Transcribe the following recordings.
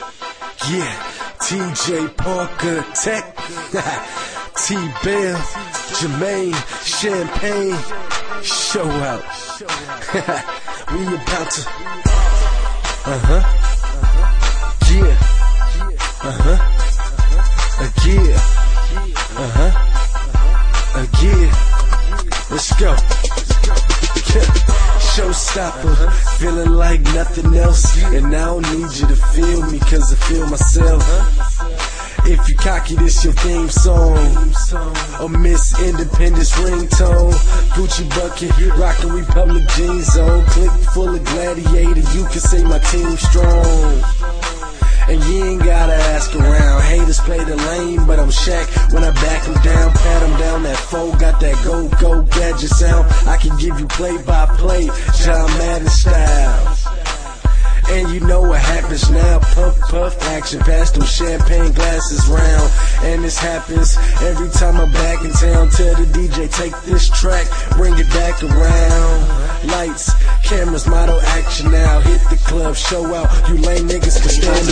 Yeah, TJ Parker Tech, T Bell, Jermaine, Champagne, show out. we about to, uh huh, yeah, uh huh, uh, yeah, uh huh, uh, yeah. Let's go. Yeah. Showstopper, feeling like nothing else. And I don't need you to feel me, cause I feel myself. If you cocky, this your theme song. A Miss Independence ringtone. Gucci bucket, rockin' Republic jeans on. Click full of gladiator, you can say my team strong. Shaq when I back them down, pat them down. That foe got that go go gadget sound. I can give you play by play, John Madden style. And you know what happens now. Puff, puff, action. Pass them champagne glasses round. And this happens every time I'm back in town. Tell the DJ, take this track, bring it back around. Lights, cameras, model action now. Hit the club, show out. You lame niggas can stand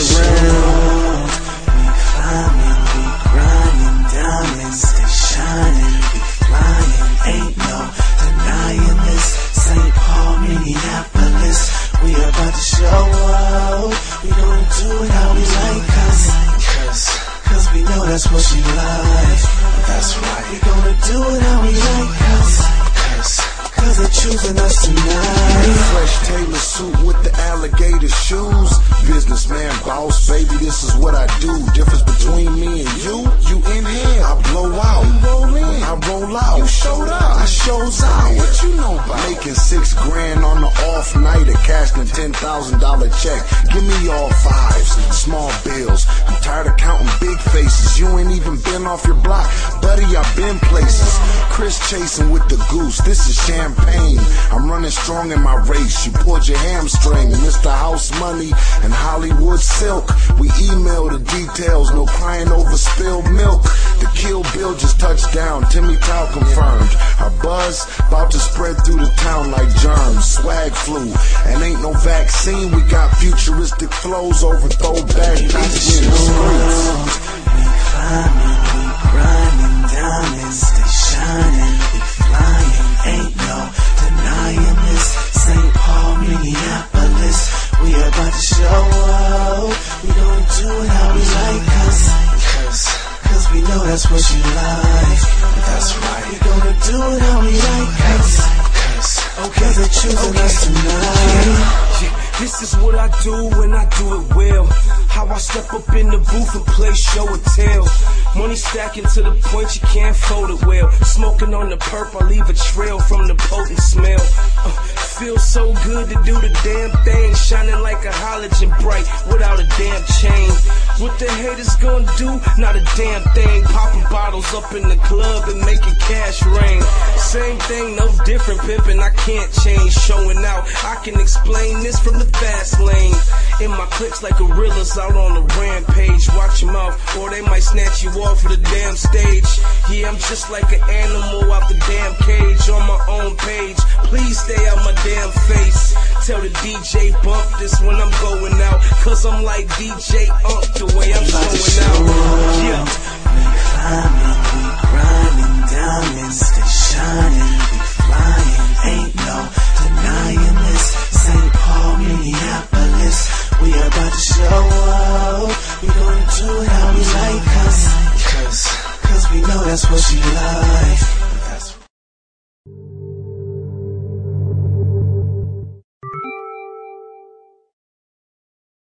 around. That's what she like. That's right. We gonna do it how we like, cause, cause they're choosing us tonight. Fresh tailor suit with the alligator shoes. Businessman, boss, baby, this is what I do. Difference between me and you, you in here. I blow out, you roll in, I roll out. You showed up, I shows out. What you know about? Making six grand on the off night, a cashing a ten thousand dollar check. Give me all fives, small bills. I'm tired of counting big faces. You ain't even been off your block, buddy. I've been places. Chris chasing with the goose. This is champagne. I'm running strong in my race. You pulled your hamstring, Mr. House Money and Hollywood Silk. We email the details. No crying over spilled milk. The Kill Bill just touched down. Timmy Tao confirmed. Our buzz about to spread through the town like germs. Swag flu. And ain't no vaccine. We got futuristic flows over throwback beats streets. We climbing, we grinding, diamonds they shining, we flying. Ain't no denying this. St. Paul, Minneapolis, we about to show up. We don't do it how we like, us, cause, cause we know that's what you like. That's right. We gonna do it how we like, us, cause, okay, they're choosing us tonight. Yeah, this is what I do when I do it well. How I step up in the booth and play show and tell. Money stacking to the point you can't fold it well. Smoking on the perp, I leave a trail from the potent smell. Uh, feels so good to do the damn thing. Shining like a halogen bright without a damn chain. What the haters gonna do? Not a damn thing. Popping bottles up in the club and making cash rain. Same thing, no different. Pimping, I can't change. Showing out, I can explain this from the fast lane. In my clips like gorillas out on a rampage. Watch your mouth, or they might snatch you off of the damn stage. Yeah, I'm just like an animal out the damn cage on my own page. Please stay out my damn face. Tell the DJ bump this when I'm going out. Cause I'm like DJ Unk the way I'm showing out. Yeah. We climbing, we grinding, diamonds that's what she like.